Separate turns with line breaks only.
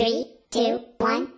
Three, two, one,